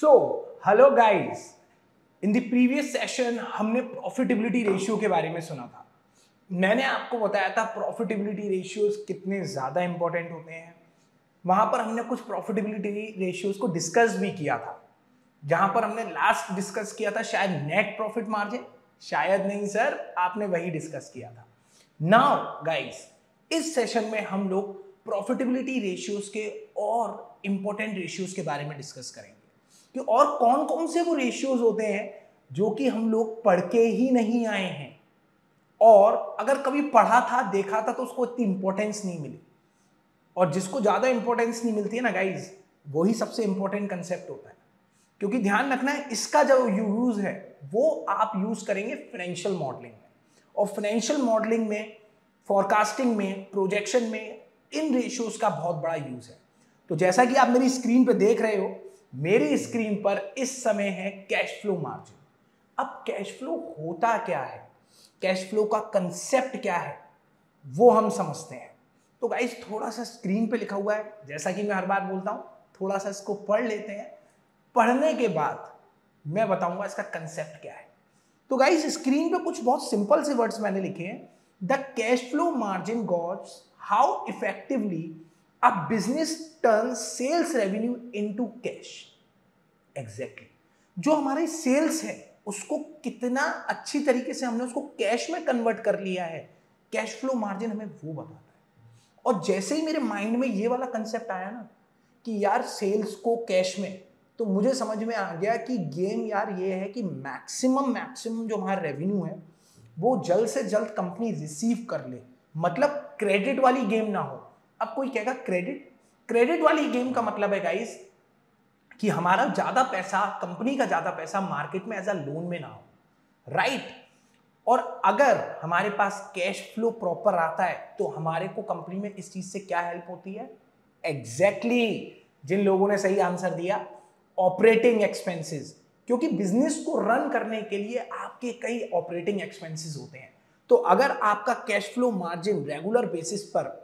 So hello guys in the previous session हमने profitability ratio के बारे में सुना था। मैंने आपको बताया था प्रॉफिटेबिलिटी रेशियोज कितने ज़्यादा इंपॉर्टेंट होते हैं। वहाँ पर हमने कुछ प्रॉफिटेबिलिटी रेशियोज को डिस्कस भी किया था। जहाँ पर हमने लास्ट डिस्कस किया था, शायद नेट प्रॉफिट मार्जिन शायद नहीं सर आपने वही डिस्कस किया था। नाउ गाइस इस सेशन में हम लोग प्रॉफिटेबिलिटी रेशियोज के और इंपॉर्टेंट रेशियोज के बारे में डिस्कस करेंगे। कि और कौन कौन से वो रेशियोज होते हैं जो कि हम लोग पढ़ के ही नहीं आए हैं? और अगर कभी पढ़ा था, देखा था तो उसको इतनी इंपॉर्टेंस नहीं मिली। और जिसको ज़्यादा इंपॉर्टेंस नहीं मिलती है ना गाइज़ वही सबसे इंपॉर्टेंट कंसेप्ट होता है। क्योंकि ध्यान रखना है, इसका जो यूज़ है, वो आप यूज़ करेंगे फाइनेंशियल मॉडलिंग में। और फाइनेंशियल मॉडलिंग में फॉरकास्टिंग में प्रोजेक्शन में, इन रेशियोज का बहुत बड़ा यूज़ है। तो जैसा कि आप मेरी स्क्रीन पर देख रहे हो मेरी स्क्रीन पर इस समय है कैश फ्लो मार्जिन अब कैश फ्लो होता क्या है? कैश फ्लो का कंसेप्ट क्या है? वो हम समझते हैं. तो गाइस थोड़ा सा स्क्रीन पे लिखा हुआ है. जैसा कि मैं हर बार बोलता हूँ, थोड़ा सा इसको पढ़ लेते हैं. पढ़ने के बाद मैं बताऊँगा इसका कंसेप्ट क्या है. तो गाइस स्क्रीन पे कुछ बहुत सिंपल से वर्ड्स मैंने लिखे हैं. The cash flow margin gauges how effectively a business turn sales revenue into cash exactly जो हमारे सेल्स है, उसको कितना अच्छी तरीके से हमने उसको कैश में कन्वर्ट कर लिया है कैश फ्लो मार्जिन हमें वो बताता है। और जैसे ही मेरे माइंड में ये वाला कंसेप्ट आया ना, कि यार सेल्स को कैश में तो मुझे समझ में आ गया कि गेम यार ये है कि मैक्सिमम मैक्सिमम जो हमारा रेवेन्यू है, वो जल्द से जल्द कंपनी रिसीव कर ले। मतलब क्रेडिट वाली गेम ना हो। अब कोई कहेगा क्रेडिट क्रेडिट वाली गेम का मतलब है गाइस कि हमारा ज़्यादा पैसा कंपनी का ज़्यादा पैसा मार्केट में एज अ लोन में ना हो राइट right? और अगर हमारे पास कैश फ्लो प्रॉपर आता है तो हमारे को कंपनी में इस चीज़ से क्या हेल्प होती है? एग्जैक्टली exactly, जिन लोगों ने सही आंसर दिया ऑपरेटिंग एक्सपेंसेस क्योंकि बिज़नेस को रन करने के लिए आपके कई ऑपरेटिंग एक्सपेंसेस होते हैं। तो अगर आपका cash flow margin regular basis पर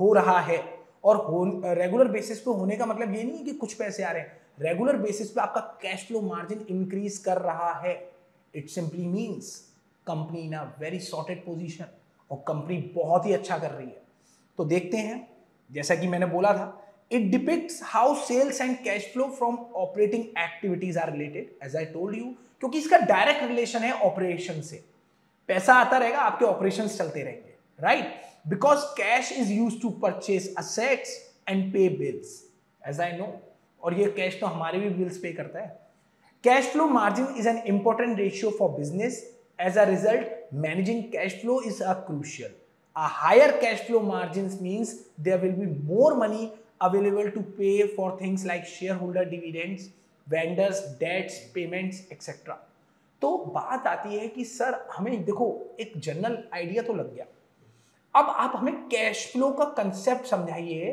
हो रहा है। और हो रेगुलर बेसिस पे होने का मतलब ये नहीं है कि कुछ पैसे आ रहे हैं। रेगुलर बेसिस पे आपका कैश फ्लो मार्जिन इंक्रीज कर रहा है। It simply means company in a very sorted position और कंपनी बहुत ही अच्छा कर रही है। तो देखते हैं, जैसा कि मैंने बोला था it depicts how sales and cash flow from operating activities are related as I told you क्योंकि इसका डायरेक्ट रिलेशन है ऑपरेशन से। पैसा आता रहेगा, आपके ऑपरेशन चलते रहेंगे right because cash is use to purchase assets and pay bills as I know और ये कैश तो हमारे भी बिल्स पे करता है। Cash flow margin is an important ratio for business as a result managing cash flow is a crucial a higher cash flow margins means there will be more money available to pay for things like shareholder dividends, vendors, debts, payments etc तो बात आती है कि, sir, हमें देखो, एक general idea तो लग गया। अब आप हमें कैश फ्लो का कंसेप्ट समझाइए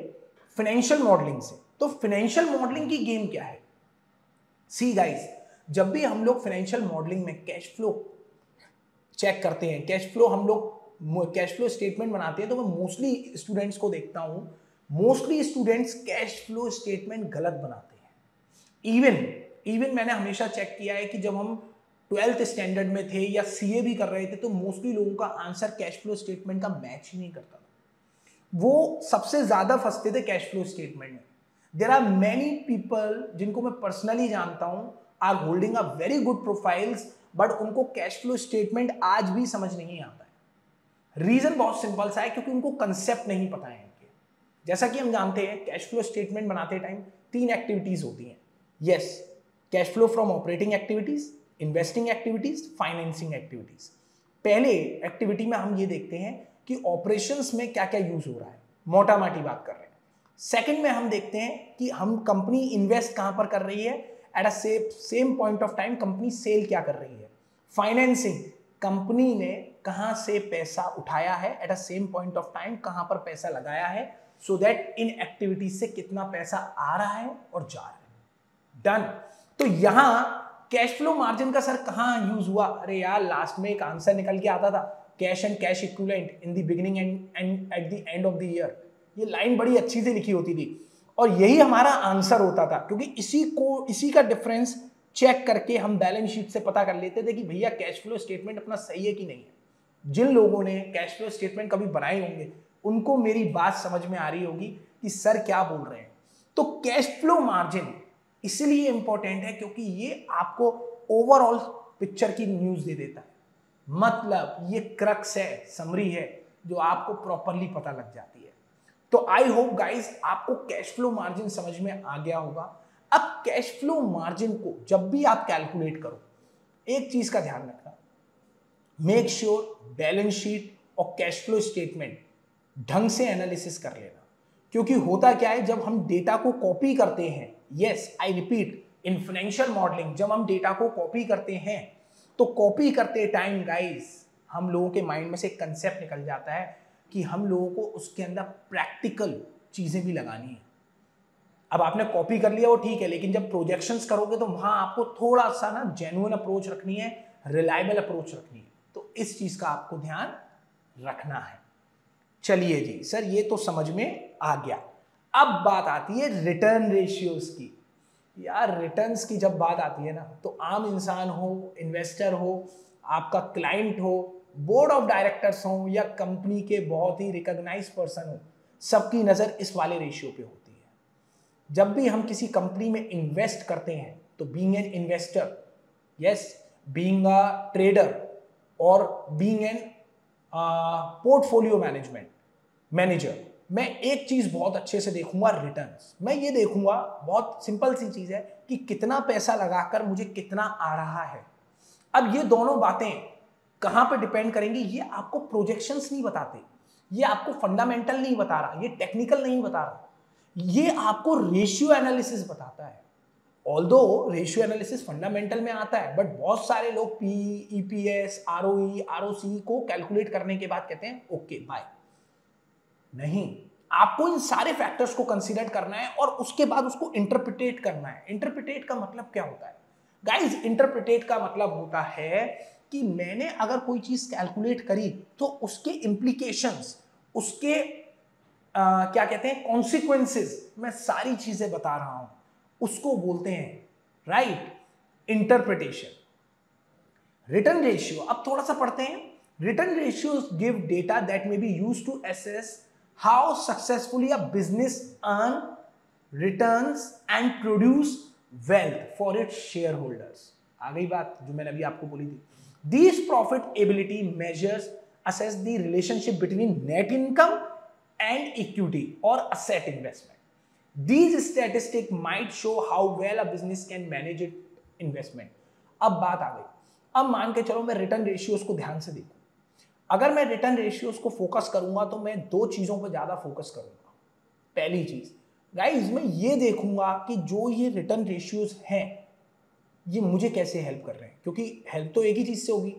फाइनेंशियल मॉडलिंग से। तो फाइनेंशियल मॉडलिंग की गेम क्या है? सी गाइस जब भी हम लोग फाइनेंशियल मॉडलिंग में कैश फ्लो चेक करते हैं कैश फ्लो हम लोग कैश फ्लो स्टेटमेंट बनाते हैं तो मैं मोस्टली स्टूडेंट्स को देखता हूँ। Mostly students cash flow statement गलत बनाते हैं। इवन इवन मैंने हमेशा चेक किया है कि जब हम ट्वेल्थ स्टैंडर्ड में थे या सीए भी कर रहे थे तो मोस्टली लोगों का आंसर कैश फ्लो स्टेटमेंट का मैच ही नहीं करता था। वो सबसे ज़्यादा फंसते थे कैश फ्लो स्टेटमेंट में। देर आर मैनी पीपल जिनको मैं पर्सनली जानता हूँ are holding a very good profiles but उनको कैश फ्लो स्टेटमेंट आज भी समझ नहीं आता है। रीजन बहुत सिंपल सा है, क्योंकि उनको कंसेप्ट नहीं पता है इनके। जैसा कि हम जानते हैं कैश फ्लो स्टेटमेंट बनाते टाइम तीन एक्टिविटीज़ होती हैं। Yes cash flow from operating activities investing activities financing activities पहले एक्टिविटी में हम ये देखते हैं कि ऑपरेशंस में क्या क्या यूज़ हो रहा है। मोटा माटी बात कर रहे हैं। सेकंड में हम देखते हैं कि हम कंपनी इन्वेस्ट कहाँ पर कर रही है? At a same point of time company sale क्या कर रही है? फाइनेंसिंग कंपनी ने कहाँ से पैसा उठाया है? At a same point of time कहाँ पर पैसा लगाया है? सो दैट इन एक्टिविटीज़ से कितना पैसा आ रहा है और जा रहा है। डन तो यहाँ कैश फ्लो मार्जिन का सर कहाँ यूज़ हुआ? अरे यार लास्ट में एक आंसर निकल के आता था cash and cash equivalent in the beginning and and at the end of the year ये लाइन बड़ी अच्छी से लिखी होती थी। और यही हमारा आंसर होता था, क्योंकि इसी को, इसी का डिफरेंस चेक करके हम बैलेंस शीट से पता कर लेते थे कि भैया कैश फ्लो स्टेटमेंट अपना सही है कि नहीं है। जिन लोगों ने कैश फ्लो स्टेटमेंट कभी बनाए होंगे, उनको मेरी बात समझ में आ रही होगी कि सर क्या बोल रहे हैं। तो कैश फ्लो मार्जिन इसलिए इंपॉर्टेंट है क्योंकि ये आपको ओवरऑल पिक्चर की न्यूज़ दे देता है। मतलब ये क्रक्स है समरी है, जो आपको प्रॉपरली पता लग जाती है। तो आई होप गाइस आपको कैश फ्लो मार्जिन समझ में आ गया होगा। अब कैश फ्लो मार्जिन को जब भी आप कैलकुलेट करो, एक चीज़ का ध्यान रखना। मेक श्योर बैलेंस शीट और कैश फ्लो स्टेटमेंट ढंग से एनालिसिस कर लेना। क्योंकि होता क्या है, जब हम डेटा को कॉपी करते हैं yes I repeat in financial modelling जब हम डेटा को कॉपी करते हैं तो कॉपी करते टाइम गाइस हम लोगों के माइंड में से एक कंसेप्ट निकल जाता है कि हम लोगों को उसके अंदर प्रैक्टिकल चीज़ें भी लगानी है। अब आपने कॉपी कर लिया, वो ठीक है, लेकिन जब प्रोजेक्शंस करोगे तो वहाँ आपको थोड़ा सा ना जेन्युइन अप्रोच रखनी है रिलायबल अप्रोच रखनी है। तो इस चीज़ का आपको ध्यान रखना है। चलिए जी, सर, ये तो समझ में आ गया। अब बात आती है रिटर्न रेशियोज की। यार रिटर्न्स की जब बात आती है ना तो आम इंसान हो इन्वेस्टर हो, आपका क्लाइंट हो बोर्ड ऑफ़ डायरेक्टर्स हो, या कंपनी के बहुत ही रिकॉग्नाइज पर्सन हो, सबकी नज़र इस वाले रेशियो पे होती है। जब भी हम किसी कंपनी में इन्वेस्ट करते हैं तो being an investor yes being a trader और being an portfolio management manager मैं एक चीज़ बहुत अच्छे से देखूँगा रिटर्न मैं ये देखूँगा, बहुत सिंपल सी चीज़ है कि कितना पैसा लगाकर मुझे कितना आ रहा है। अब ये दोनों बातें कहाँ पे डिपेंड करेंगी, ये आपको प्रोजेक्शंस नहीं बताते। ये आपको फंडामेंटल नहीं बता रहा, ये टेक्निकल नहीं बता रहा। ये आपको रेशियो एनालिसिस बताता है। ऑल दो रेशियो एनालिसिस फंडामेंटल में आता है बट बहुत सारे लोग P E P S R O E R O C को कैलकुलेट करने के बाद कहते हैं ओके बाय नहीं। आपको इन सारे फैक्टर्स को कंसीडर करना है और उसके बाद उसको इंटरप्रिटेट करना है। इंटरप्रिटेट का मतलब क्या होता है? गाइज़ इंटरप्रिटेट का मतलब होता है कि मैंने अगर कोई चीज़ कैलकुलेट करी तो उसके इंप्लीकेशंस उसके आ, क्या कहते हैं कॉन्सिक्वेंसेस मैं सारी चीज़ें बता रहा हूँ। उसको बोलते हैं राइट इंटरप्रिटेशन रिटर्न रेशियो अब थोड़ा सा पढ़ते हैं। Return ratio give data that may be use to assess how successfully a business earn return and produce wealth for it shareholders आ गई बात जो मैंने अभी आपको बोली थी। These profitability measures assess the relationship between net income and equity और asset investment these statistic might show how well a business can manage it investment अब बात आ गई। अब मान के चलो मैं रिटर्न रेशियोज को ध्यान से देखू। अगर मैं रिटर्न रेशियोज को फोकस करूँगा तो मैं दो चीज़ों पर ज़्यादा फोकस करूँगा। पहली चीज़ गाइज़ मैं ये देखूँगा कि जो ये रिटर्न रेशियोज हैं, ये मुझे कैसे हेल्प कर रहे हैं? क्योंकि हेल्प तो एक ही चीज़ से होगी।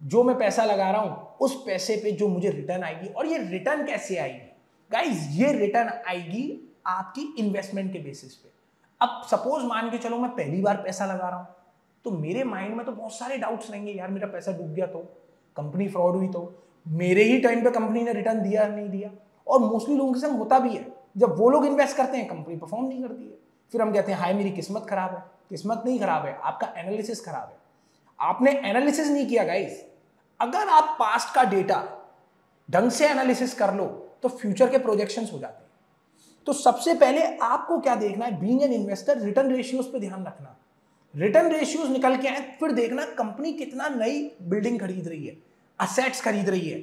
जो मैं पैसा लगा रहा हूँ, उस पैसे पे जो मुझे रिटर्न आएगी, और ये रिटर्न कैसे आएगी? गाइज़ ये रिटर्न आएगी आपकी इन्वेस्टमेंट के बेसिस पे। अब सपोज़ मान के चलो मैं पहली बार पैसा लगा रहा हूँ तो मेरे माइंड में तो बहुत सारे डाउट्स रहेंगे, यार मेरा पैसा डूब गया तो। कंपनी फ्रॉड हुई तो मेरे ही टाइम पे कंपनी ने रिटर्न दिया नहीं दिया? और मोस्टली लोगों के संग होता भी है। जब वो लोग इन्वेस्ट करते हैं कंपनी परफॉर्म नहीं करती है। फिर हम कहते हैं, हाय, मेरी किस्मत खराब है। किस्मत नहीं खराब है, आपका एनालिसिस खराब है। आपने एनालिसिस नहीं किया गाइस अगर आप पास्ट का डेटा ढंग से एनालिसिस कर लो तो फ्यूचर के प्रोजेक्शंस हो जाते हैं। तो सबसे पहले आपको क्या देखना है? Being an investor return ratios पे ध्यान रखना। रिटर्न रेशियोज निकल के आए, फिर देखना कंपनी कितना नई बिल्डिंग खरीद रही है असेट्स खरीद रही है,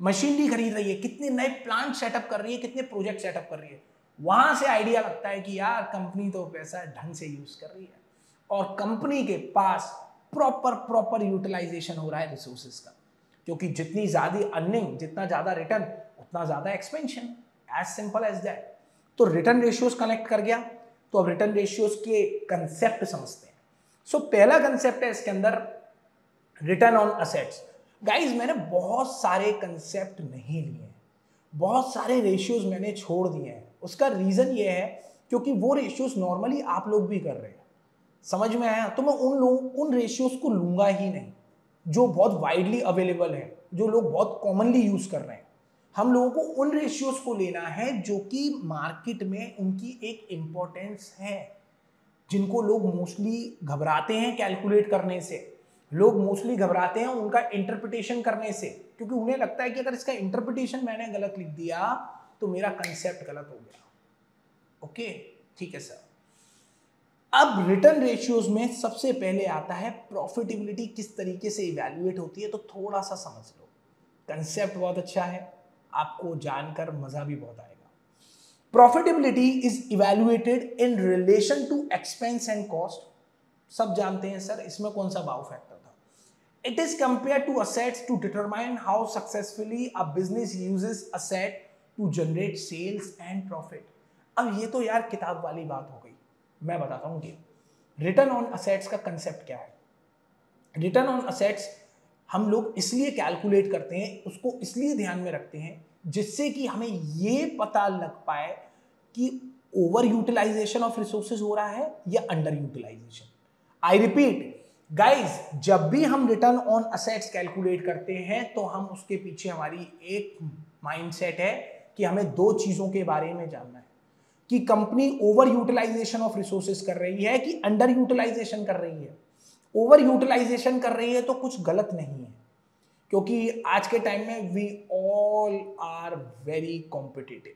मशीनरी खरीद रही है, कितने नए प्लांट सेटअप कर रही है, कितने प्रोजेक्ट सेटअप कर रही है। वहाँ से आइडिया लगता है कि यार, कंपनी तो पैसा ढंग से यूज़ कर रही है। और कंपनी के पास प्रॉपर प्रॉपर यूटिलाइजेशन हो रहा है रिसोर्सेज का, क्योंकि जितनी ज़्यादा अर्निंग जितना ज़्यादा रिटर्न उतना ज़्यादा expansion as simple as that तो रिटर्न रेशियोज कनेक्ट कर गया तो अब रिटर्न रेशियोज के कंसेप्ट समझते हैं। सो so, पहला कंसेप्ट है इसके अंदर रिटर्न ऑन असेट्स गाइज़ मैंने बहुत सारे कंसेप्ट नहीं लिए हैं। बहुत सारे रेशियोज मैंने छोड़ दिए हैं। उसका रीज़न ये है क्योंकि वो रेशियोज नॉर्मली आप लोग भी कर रहे हैं। समझ में आया? तो मैं उन लोग उन रेशियोज को लूँगा ही नहीं जो बहुत वाइडली अवेलेबल है जो लोग बहुत कॉमनली यूज़ कर रहे हैं। हम लोगों को उन रेशियोज को लेना है जो कि मार्केट में उनकी एक इम्पोर्टेंस है, जिनको लोग मोस्टली घबराते हैं कैलकुलेट करने से। लोग मोस्टली घबराते हैं उनका इंटरप्रिटेशन करने से, क्योंकि उन्हें लगता है कि अगर इसका इंटरप्रिटेशन मैंने गलत लिख दिया तो मेरा कंसेप्ट गलत हो गया। ओके ठीक है सर अब रिटर्न रेशियोज में सबसे पहले आता है प्रॉफिटेबिलिटी किस तरीके से इवेल्युएट होती है तो थोड़ा सा समझ लो। कंसेप्ट बहुत अच्छा है। आपको जानकर मज़ा भी बहुत आएगा। Profitability is evaluated in relation to expense and cost सब जानते हैं, सर, इसमें कौन सा बाउ फैक्टर था? It is compare to assets to determine how successfully a business uses asset to generate sales and profit अब ये तो यार किताब वाली बात हो गई। मैं बताता हूँ कि रिटर्न ऑन असेट्स का कंसेप्ट क्या है? रिटर्न ऑन असेट्स हम लोग इसलिए कैलकुलेट करते हैं, उसको इसलिए ध्यान में रखते हैं, जिससे कि हमें ये पता लग पाए कि ओवर यूटिलाइजेशन ऑफ़ रिसोर्सेज हो रहा है या under utilisation I repeat guys जब भी हम रिटर्न ऑन असेट्स कैलकुलेट करते हैं तो हम उसके पीछे हमारी एक माइंडसेट है कि हमें दो चीज़ों के बारे में जानना है. कि company over utilisation of resources कर रही है कि अंडर यूटिलाइजेशन कर रही है? ओवर यूटिलाइजेशन कर रही है तो कुछ गलत नहीं है। क्योंकि आज के टाइम में we all are very competitive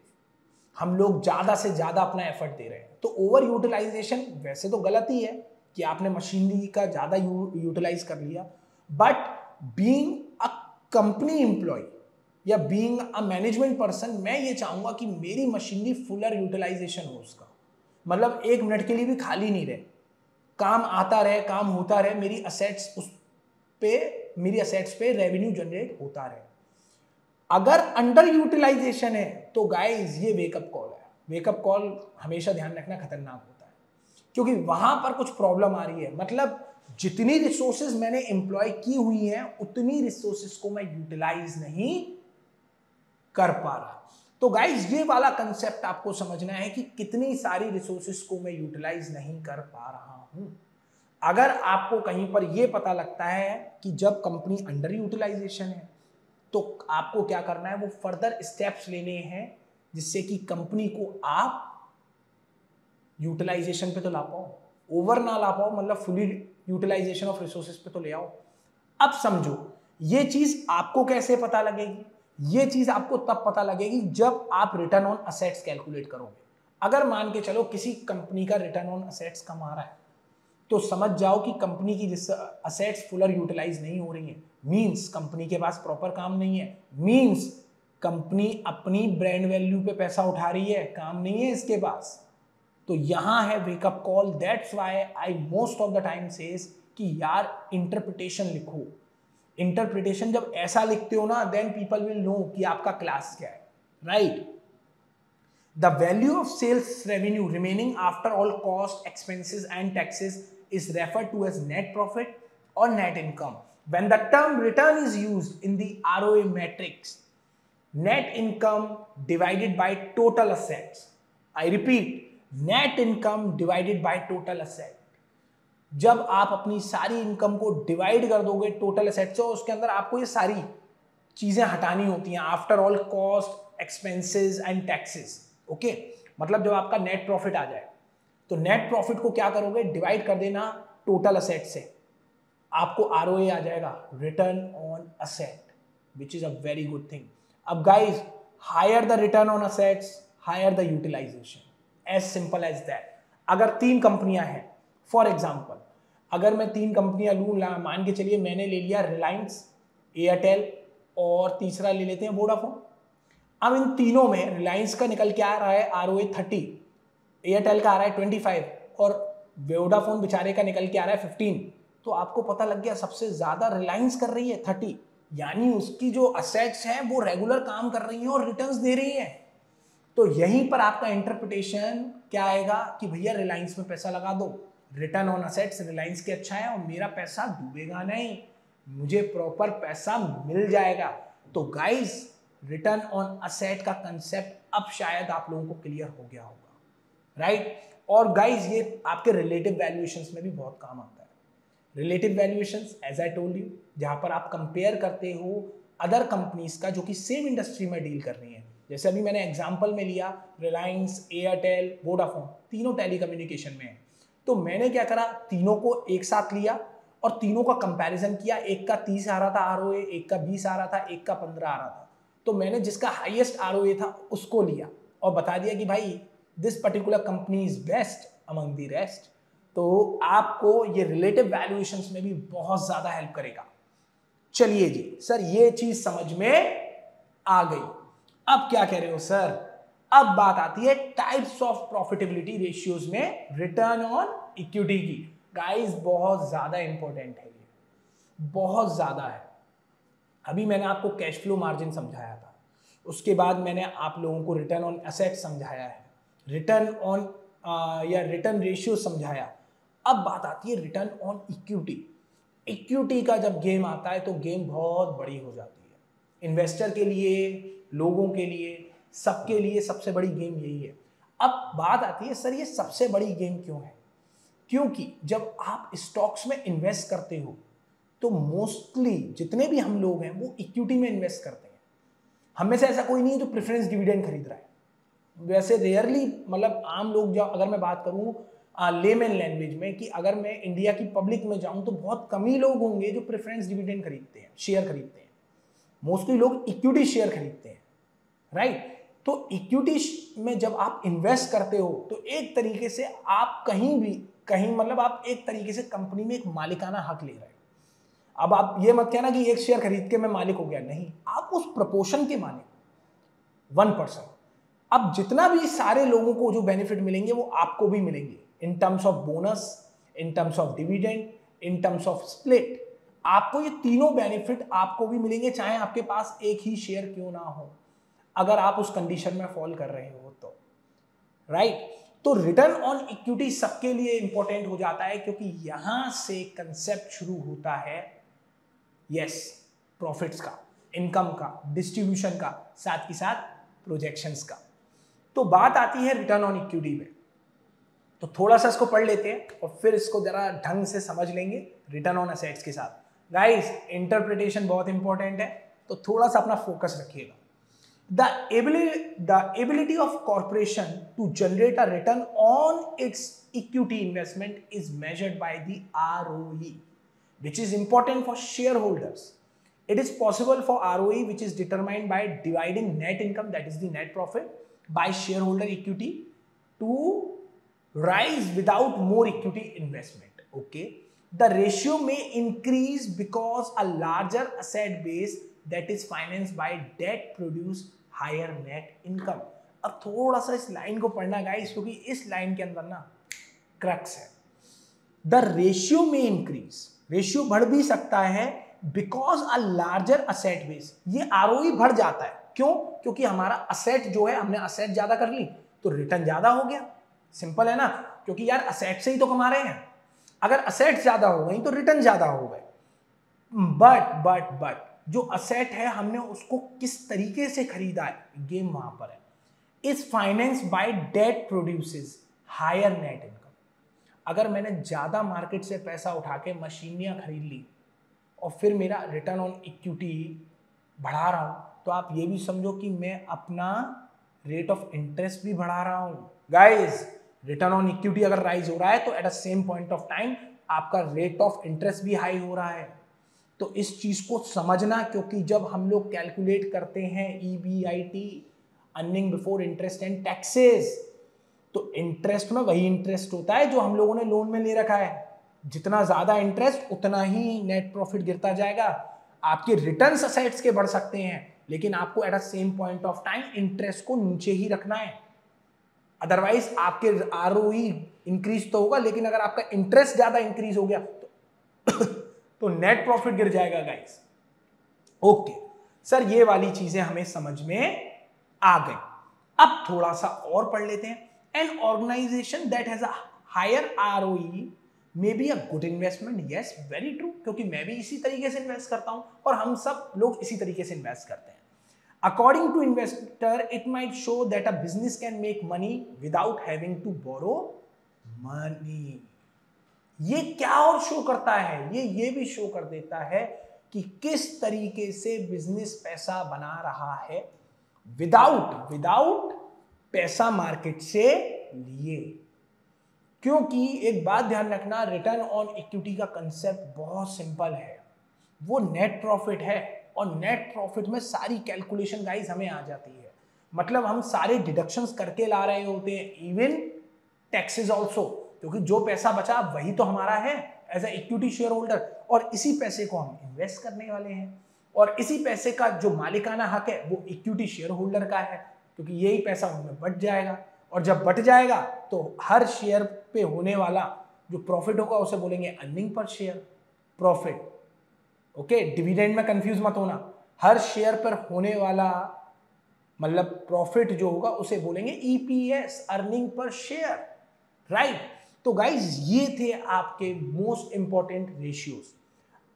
हम लोग ज़्यादा से ज़्यादा अपना एफर्ट दे रहे हैं। तो ओवर यूटिलाइजेशन वैसे तो गलत ही है कि आपने मशीनरी का ज़्यादा यूटिलाइज कर लिया। But being a company employ या बीइंग अ मैनेजमेंट पर्सन मैं ये चाहूँगा कि मेरी मशीनरी फुलर यूटिलाइजेशन हो उसका। मतलब एक मिनट के लिए भी खाली नहीं रहे। काम आता रहे, काम होता रहे, मेरी असेट्स उस पे, मेरी असेट्स पे रेवेन्यू जनरेट होता रहे। अगर अंडर यूटिलाइजेशन है तो गाइस ये वेकअप कॉल है। वेकअप कॉल हमेशा ध्यान रखना खतरनाक होता है। क्योंकि वहाँ पर कुछ प्रॉब्लम आ रही है। मतलब जितनी रिसोर्सेज मैंने एम्प्लॉय की हुई हैं, उतनी रिसोर्सेज को मैं यूटिलाइज नहीं कर पा रहा। तो गाइज़ ये वाला कंसेप्ट आपको समझना है कि कितनी सारी रिसोर्सेज को मैं यूटिलाइज नहीं कर पा रहा अगर आपको कहीं पर यह पता लगता है कि जब कंपनी अंडर यूटिलाइजेशन है तो आपको क्या करना है, वो फर्दर स्टेप्स लेने हैं जिससे कि कंपनी को आप यूटिलाइजेशन पे तो ला पाओ, ओवर ना ला पाओ मतलब फुली यूटिलाइजेशन ऑफ़ रिसोर्सेज पे तो ले आओ। अब समझो, ये चीज़ आपको कैसे पता लगेगी? ये चीज़ आपको तब पता लगेगी जब आप रिटर्न ऑन असेट्स कैलकुलेट करोगे। अगर मान के चलो किसी कंपनी का रिटर्न ऑन असेट्स कम आ रहा है तो समझ जाओ कि कंपनी की जिस असेट्स फुलर यूटिलाइज नहीं हो रही है। मींस कंपनी के पास प्रॉपर काम नहीं है। मींस कंपनी अपनी ब्रांड वैल्यू पे पैसा उठा रही है, काम नहीं है इसके पास। तो यहाँ है wake up call that's why I most of the time says कि यार इंटरप्रिटेशन लिखो। इंटरप्रिटेशन जब ऐसा लिखते हो ना देन पीपल विल नो कि आपका क्लास क्या है। Right the value of sales revenue remaining after all cost expenses and taxes is referred to as net profit or net income. When the term return is used in the ROA matrix, net income divided by total assets. I repeat, net income divided by total asset. जब आप अपनी सारी income को divide कर दोगे total asset से उसके अंदर आपको ये सारी चीज़ें हटानी होती हैं after all cost expenses and taxes okay मतलब जब आपका नेट प्रॉफिट आ जाए तो नेट प्रॉफिट को क्या करोगे? डिवाइड कर देना टोटल असेट से। आपको आरओए आ जाएगा return on asset which is a very good thing अब guys higher the return on assets higher the utilization as simple as that अगर तीन कंपनियाँ हैं फॉर एग्ज़ाम्पल अगर मैं तीन कंपनियाँ लू मान के चलिए मैंने ले लिया रिलायंस एयरटेल और तीसरा ले लेते हैं वोडाफोन अब इन तीनों में रिलायंस का निकल के आ रहा है? R O A thirty Airtel का आ रहा है ट्वेंटी फाइव और वोडाफोन बेचारे का निकल के आ रहा है फिफ्टीन तो आपको पता लग गया सबसे ज़्यादा रिलायंस कर रही है थर्टी यानी उसकी जो असेट्स हैं, वो रेगुलर काम कर रही हैं और रिटर्न्स दे रही हैं। तो यहीं पर आपका इंटरप्रिटेशन क्या आएगा कि भैया रिलायंस में पैसा लगा दो। रिटर्न ऑन असेट्स रिलायंस के अच्छा है और मेरा पैसा डूबेगा नहीं। मुझे प्रॉपर पैसा मिल जाएगा। तो गाइस रिटर्न ऑन असेट का कंसेप्ट अब शायद आप लोगों को क्लियर हो गया होगा। राइट? और गाइज़ ये आपके रिलेटिव वैल्यूएशंस में भी बहुत काम आता है। Relative valuations as I told you जहाँ पर आप कंपेयर करते हो अदर कंपनीज़ का जो कि सेम इंडस्ट्री में डील कर रही हैं। जैसे अभी मैंने एग्ज़ाम्पल में लिया रिलायंस एयरटेल वोडाफोन तीनों टेली कम्युनिकेशन में है। तो मैंने क्या करा? तीनों को एक साथ लिया और तीनों का कंपैरिजन किया। एक का तीस आ रहा था आरओए एक का बीस आ रहा था, एक का पंद्रह आ रहा था। तो मैंने जिसका हाईएस्ट आर था, उसको लिया और बता दिया कि भाई this particular company is best among the rest तो आपको ये रिलेटिव वैल्यूएशन में भी बहुत ज़्यादा हेल्प करेगा। चलिए जी, सर, ये चीज़ समझ में आ गई। अब क्या कह रहे हो, सर? अब बात आती है टाइप्स ऑफ़ प्रॉफिटेबिलिटी रेशियोज में रिटर्न ऑन इक्विटी की। गाइस बहुत ज़्यादा इंपॉर्टेंट है ये। बहुत ज़्यादा है। अभी मैंने आपको कैश फ्लो मार्जिन समझाया था। उसके बाद मैंने आप लोगों को रिटर्न ऑन एसेट समझाया है। रिटर्न ऑन या रिटर्न रेशियो समझाया। अब बात आती है रिटर्न ऑन इक्विटी इक्विटी का जब गेम आता है तो गेम बहुत बड़ी हो जाती है। इन्वेस्टर के लिए, लोगों के लिए, सबके लिए सबसे बड़ी गेम यही है। अब बात आती है, सर, ये सबसे बड़ी गेम क्यों है? क्योंकि जब आप स्टॉक्स में इन्वेस्ट करते हो तो मोस्टली जितने भी हम लोग हैं, वो इक्विटी में इन्वेस्ट करते हैं। हमें से ऐसा कोई नहीं है जो प्रेफरेंस डिविडेंड खरीद रहा है। वैसे रेयरली मतलब आम लोग जो अगर मैं बात करूँ लेमन लैंग्वेज में कि अगर मैं इंडिया की पब्लिक में जाऊँ तो बहुत कम ही लोग होंगे जो प्रेफरेंस डिविडेंड खरीदते हैं शेयर खरीदते हैं। मोस्टली लोग इक्विटी शेयर खरीदते हैं राइट right? तो इक्विटी में जब आप इन्वेस्ट करते हो तो एक तरीके से आप कहीं भी, कहीं मतलब आप एक तरीके से कंपनी में एक मालिकाना हक ले रहे हो। अब आप ये मत कहना कि एक शेयर खरीद के मैं मालिक हो गया, नहीं। आप उस प्रपोर्शन के मालिक वन परसेंट अब जितना भी सारे लोगों को जो बेनिफिट मिलेंगे, वो आपको भी मिलेंगे। In terms of bonus in terms of dividend in terms of split आपको ये तीनों बेनिफिट आपको भी मिलेंगे, चाहे आपके पास एक ही शेयर क्यों ना हो। अगर आप उस कंडीशन में फॉल कर रहे हो तो। Right right? तो रिटर्न ऑन इक्विटी सबके लिए इंपॉर्टेंट हो जाता है, क्योंकि यहाँ से कंसेप्ट शुरू होता है। यस प्रॉफिट्स का इनकम का डिस्ट्रीब्यूशन का, साथ ही साथ प्रोजेक्शंस का। तो बात आती है रिटर्न ऑन इक्विटी में। तो थोड़ा सा इसको पढ़ लेते हैं और फिर इसको जरा ढंग से समझ लेंगे रिटर्न ऑन असेट्स के साथ। गाइस इंटरप्रिटेशन बहुत इंपॉर्टेंट है तो थोड़ा सा अपना फोकस रखिएगा। The ability the ability of corporation to generate a return on its equity investment is measured by the ROE which is important for share holders it is possible for ROE which is determined by dividing net income that is the net profit by shareholder equity to rise without more equity investment. Okay. The ratio may increase because a larger asset base that is financed by debt produce higher net income अब थोड़ा सा इस line को पढ़ना guys क्योंकि इस line के अंदर ना क्रक्स है द रेशियो में इंक्रीज रेशियो बढ़ भी सकता है because a larger asset base ये आर बढ़ जाता है क्यों? क्योंकि हमारा असेट जो है, हमने असेट ज़्यादा कर ली तो रिटर्न ज़्यादा हो गया। सिंपल है ना? क्योंकि यार असेट से ही तो कमा रहे हैं। अगर असेट ज़्यादा हो गई तो रिटर्न ज़्यादा हो गए। बट बट बट जो असेट है, हमने उसको किस तरीके से खरीदा है? गेम वहाँ पर है। इस finance by debt produces higher net income अगर मैंने ज़्यादा मार्केट से पैसा उठा के मशीनियाँ खरीद ली, और फिर मेरा रिटर्न ऑन इक्विटी बढ़ा रहा हूँ तो आप ये भी समझो कि मैं अपना रेट ऑफ़ इंटरेस्ट भी बढ़ा रहा हूँ। गाइज़ रिटर्न ऑन इक्विटी अगर राइज हो रहा है तो at a same point of time आपका रेट ऑफ़ इंटरेस्ट भी हाई हो रहा है। तो इस चीज़ को समझना, क्योंकि जब हम लोग कैलकुलेट करते हैं E B I T earning before interest and taxes तो इंटरेस्ट में वही इंटरेस्ट होता है जो हम लोगों ने लोन में ले रखा है। जितना ज़्यादा इंटरेस्ट उतना ही नेट प्रॉफिट गिरता जाएगा। आपके रिटर्न असेट्स के बढ़ सकते हैं। लेकिन आपको at a same point of time interest को नीचे ही रखना है। अदरवाइज़ आपके आर इंक्रीज तो होगा, लेकिन अगर आपका इंटरेस्ट ज़्यादा इंक्रीज हो गया तो तो नेट प्रॉफिट गिर जाएगा गाइस ओके सर ये वाली चीज़ें हमें समझ में आ गई। अब थोड़ा सा और पढ़ लेते हैं। An organization that has a higher R may be a good investment yes very true क्योंकि मैं भी इसी तरीके से इन्वेस्ट करता हूँ, और हम सब लोग इसी तरीके से इन्वेस्ट करते हैं। According to investor it might show that a business can make money without having to borrow money ये क्या और शो करता है? ये ये भी शो कर देता है कि किस तरीके से बिज़नेस पैसा बना रहा है विदाउट विदाउट पैसा मार्केट से लिए। क्योंकि एक बात ध्यान रखना रिटर्न ऑन इक्विटी का कंसेप्ट बहुत सिंपल है। वो नेट प्रॉफिट है। और नेट प्रॉफिट में सारी कैलकुलेशन गाइस हमें आ जाती है। मतलब हम सारे डिडक्शंस करके ला रहे होते हैं इवन टैक्सेस ऑल्सो क्योंकि जो पैसा बचा वही तो हमारा है as a equity share holder और इसी पैसे को हम इन्वेस्ट करने वाले हैं। और इसी पैसे का जो मालिकाना हक है, वो इक्विटी शेयर होल्डर का है, क्योंकि यही पैसा उनमें बट जाएगा। और जब बट जाएगा तो हर शेयर पे होने वाला जो प्रॉफिट होगा, उसे बोलेंगे earning per share profit okay dividend में कंफ्यूज मत होना। हर शेयर पर होने वाला मतलब प्रॉफिट जो होगा, उसे बोलेंगे EPS earning per share right तो गाइज़ ये थे आपके मोस्ट इंपॉर्टेंट रेशियोज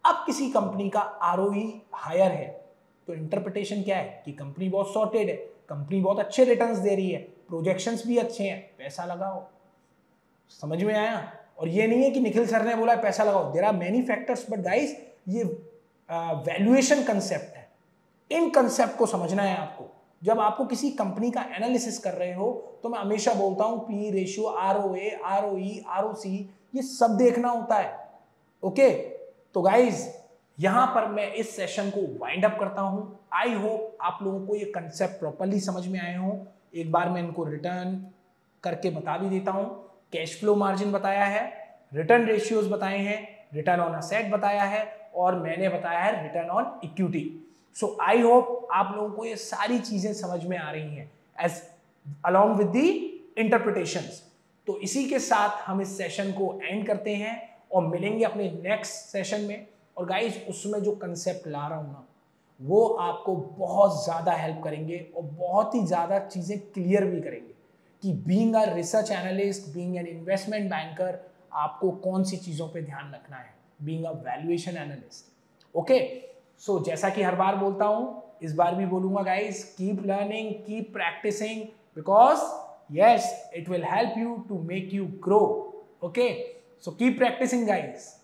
अब किसी कंपनी का आर हायर है तो इंटरप्रिटेशन क्या है? कि कंपनी बहुत सॉर्टेड है कंपनी बहुत अच्छे रिटर्न्स दे रही है प्रोजेक्शंस भी अच्छे हैं, पैसा लगाओ। समझ में आया? और ये नहीं है कि निखिल सर ने बोला पैसा लगाओ। There are many factors but guys ये वैल्यूएशन कंसेप्ट है। इन कंसेप्ट को समझना है आपको। जब आपको किसी कंपनी का एनालिसिस कर रहे हो तो मैं हमेशा बोलता हूँ P ratio R O A R O E R O C ये सब देखना होता है। ओके? तो गाइज़ यहाँ पर मैं इस सेशन को वाइंड अप करता हूँ। आई होप आप लोगों को ये कंसेप्ट प्रॉपरली समझ में आए हो। एक बार मैं इनको रिटर्न करके बता भी देता हूँ। कैश फ्लो मार्जिन बताया है रिटर्न रेशियोज बताए हैं रिटर्न ऑन असेट बताया है और मैंने बताया है return on equity so I hope आप लोगों को ये सारी चीज़ें समझ में आ रही हैं as along with the interpretation तो इसी के साथ हम इस सेशन को एंड करते हैं और मिलेंगे अपने नेक्स्ट सेशन में. और गाइज़ उसमें जो कंसेप्ट ला रहा हूँ ना, वो आपको बहुत ज़्यादा हेल्प करेंगे और बहुत ही ज़्यादा चीज़ें क्लियर भी करेंगे कि being a research analyst being an investment banker आपको कौन सी चीज़ों पे ध्यान रखना है। Being a valuation analyst okay so जैसा कि हर बार बोलता हूँ, इस बार भी बोलूँगा guys keep learning keep practicing because yes it will help you to make you grow okay so keep practicing guys